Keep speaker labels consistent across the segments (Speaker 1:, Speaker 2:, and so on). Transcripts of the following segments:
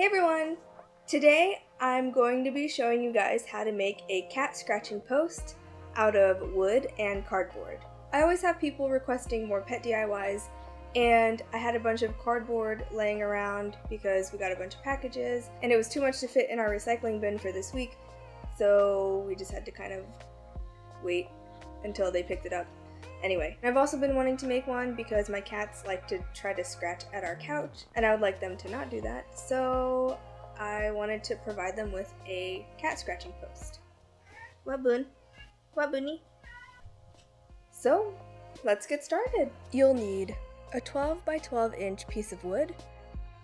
Speaker 1: Hey everyone! Today I'm going to be showing you guys how to make a cat scratching post out of wood and cardboard. I always have people requesting more pet DIYs and I had a bunch of cardboard laying around because we got a bunch of packages and it was too much to fit in our recycling bin for this week so we just had to kind of wait until they picked it up. Anyway, I've also been wanting to make one because my cats like to try to scratch at our couch and I would like them to not do that, so I wanted to provide them with a cat scratching post. What boon? What boonie? So, let's get started. You'll need a 12 by 12 inch piece of wood,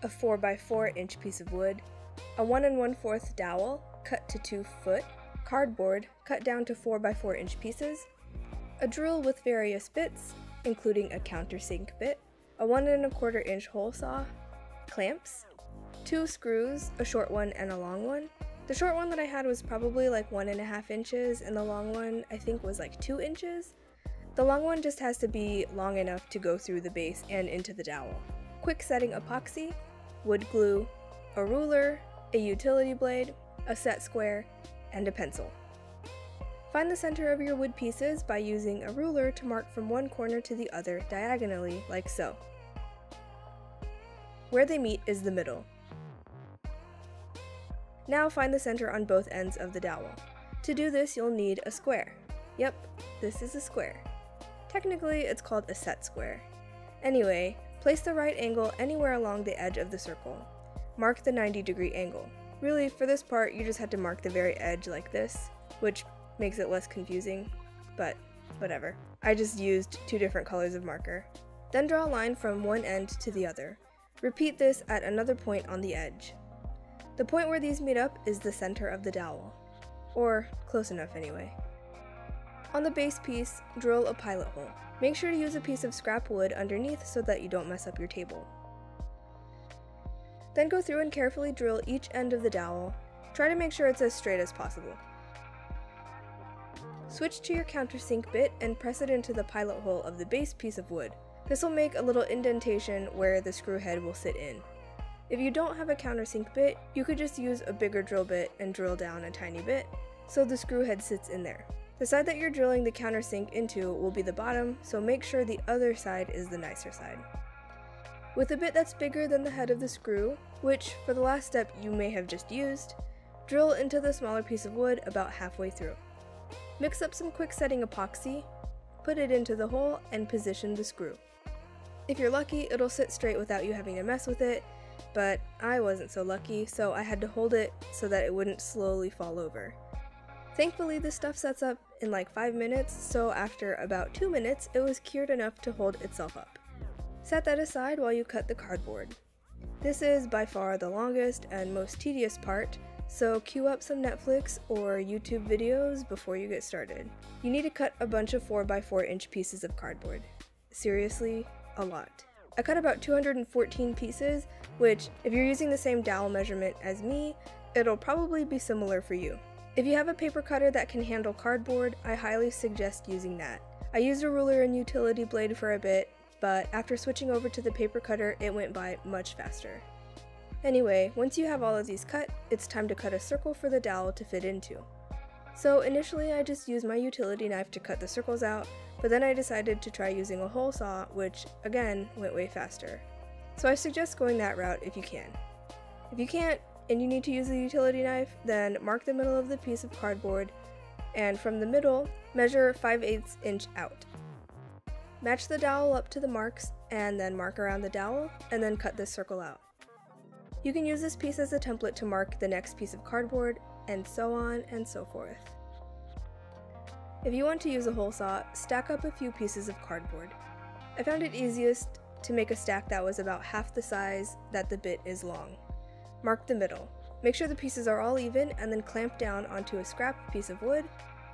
Speaker 1: a 4 by 4 inch piece of wood, a 1 and 1 4th dowel cut to 2 foot, cardboard cut down to 4 by 4 inch pieces, a drill with various bits, including a countersink bit, a 1 and a quarter inch hole saw, clamps, two screws, a short one and a long one. The short one that I had was probably like one and a half inches, and the long one I think was like two inches. The long one just has to be long enough to go through the base and into the dowel. Quick setting epoxy, wood glue, a ruler, a utility blade, a set square, and a pencil. Find the center of your wood pieces by using a ruler to mark from one corner to the other diagonally, like so. Where they meet is the middle. Now find the center on both ends of the dowel. To do this, you'll need a square. Yep, this is a square. Technically, it's called a set square. Anyway, place the right angle anywhere along the edge of the circle. Mark the 90 degree angle. Really, for this part, you just had to mark the very edge like this, which makes it less confusing, but whatever. I just used two different colors of marker. Then draw a line from one end to the other. Repeat this at another point on the edge. The point where these meet up is the center of the dowel, or close enough anyway. On the base piece, drill a pilot hole. Make sure to use a piece of scrap wood underneath so that you don't mess up your table. Then go through and carefully drill each end of the dowel. Try to make sure it's as straight as possible. Switch to your countersink bit and press it into the pilot hole of the base piece of wood. This will make a little indentation where the screw head will sit in. If you don't have a countersink bit, you could just use a bigger drill bit and drill down a tiny bit, so the screw head sits in there. The side that you're drilling the countersink into will be the bottom, so make sure the other side is the nicer side. With a bit that's bigger than the head of the screw, which for the last step you may have just used, drill into the smaller piece of wood about halfway through. Mix up some quick setting epoxy, put it into the hole, and position the screw. If you're lucky, it'll sit straight without you having to mess with it, but I wasn't so lucky, so I had to hold it so that it wouldn't slowly fall over. Thankfully, this stuff sets up in like 5 minutes, so after about 2 minutes, it was cured enough to hold itself up. Set that aside while you cut the cardboard. This is by far the longest and most tedious part, so queue up some Netflix or YouTube videos before you get started. You need to cut a bunch of 4x4 inch pieces of cardboard. Seriously, a lot. I cut about 214 pieces, which, if you're using the same dowel measurement as me, it'll probably be similar for you. If you have a paper cutter that can handle cardboard, I highly suggest using that. I used a ruler and utility blade for a bit, but after switching over to the paper cutter, it went by much faster. Anyway, once you have all of these cut, it's time to cut a circle for the dowel to fit into. So initially I just used my utility knife to cut the circles out, but then I decided to try using a hole saw, which again went way faster. So I suggest going that route if you can. If you can't, and you need to use a utility knife, then mark the middle of the piece of cardboard, and from the middle, measure 5 8 inch out. Match the dowel up to the marks, and then mark around the dowel, and then cut this circle out. You can use this piece as a template to mark the next piece of cardboard, and so on and so forth. If you want to use a hole saw, stack up a few pieces of cardboard. I found it easiest to make a stack that was about half the size that the bit is long. Mark the middle. Make sure the pieces are all even and then clamp down onto a scrap piece of wood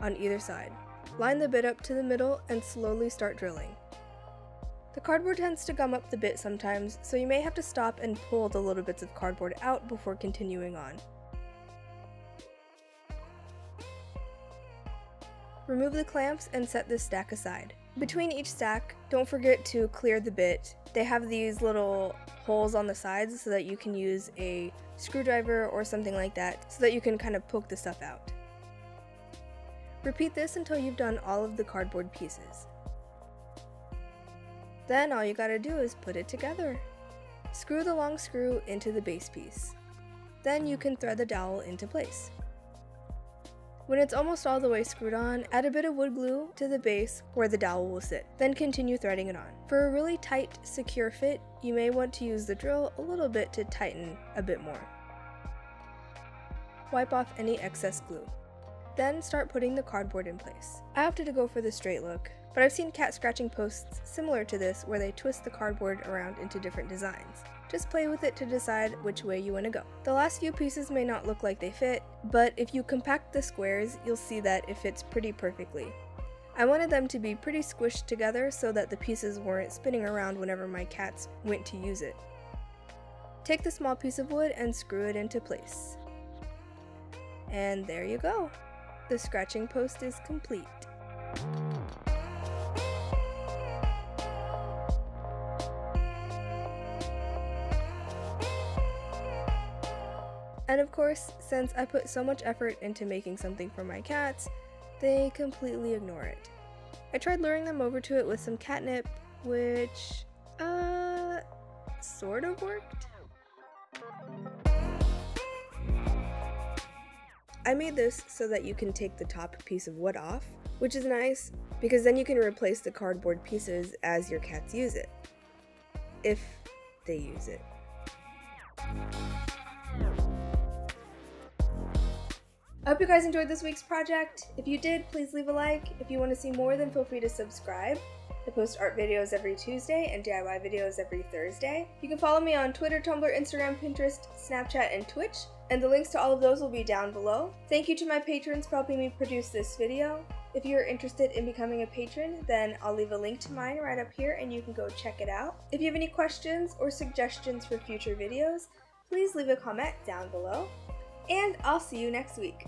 Speaker 1: on either side. Line the bit up to the middle and slowly start drilling. The cardboard tends to gum up the bit sometimes, so you may have to stop and pull the little bits of cardboard out before continuing on. Remove the clamps and set this stack aside. Between each stack, don't forget to clear the bit. They have these little holes on the sides so that you can use a screwdriver or something like that so that you can kind of poke the stuff out. Repeat this until you've done all of the cardboard pieces. Then all you gotta do is put it together. Screw the long screw into the base piece. Then you can thread the dowel into place. When it's almost all the way screwed on, add a bit of wood glue to the base where the dowel will sit, then continue threading it on. For a really tight, secure fit, you may want to use the drill a little bit to tighten a bit more. Wipe off any excess glue. Then start putting the cardboard in place. I opted to go for the straight look, but I've seen cat scratching posts similar to this where they twist the cardboard around into different designs. Just play with it to decide which way you want to go. The last few pieces may not look like they fit, but if you compact the squares, you'll see that it fits pretty perfectly. I wanted them to be pretty squished together so that the pieces weren't spinning around whenever my cats went to use it. Take the small piece of wood and screw it into place. And there you go. The scratching post is complete. And of course, since I put so much effort into making something for my cats, they completely ignore it. I tried luring them over to it with some catnip, which, uh, sort of worked. I made this so that you can take the top piece of wood off, which is nice because then you can replace the cardboard pieces as your cats use it. If they use it. I hope you guys enjoyed this week's project. If you did, please leave a like. If you want to see more, then feel free to subscribe. I post art videos every Tuesday and DIY videos every Thursday. You can follow me on Twitter, Tumblr, Instagram, Pinterest, Snapchat, and Twitch, and the links to all of those will be down below. Thank you to my patrons for helping me produce this video. If you're interested in becoming a patron, then I'll leave a link to mine right up here and you can go check it out. If you have any questions or suggestions for future videos, please leave a comment down below and I'll see you next week.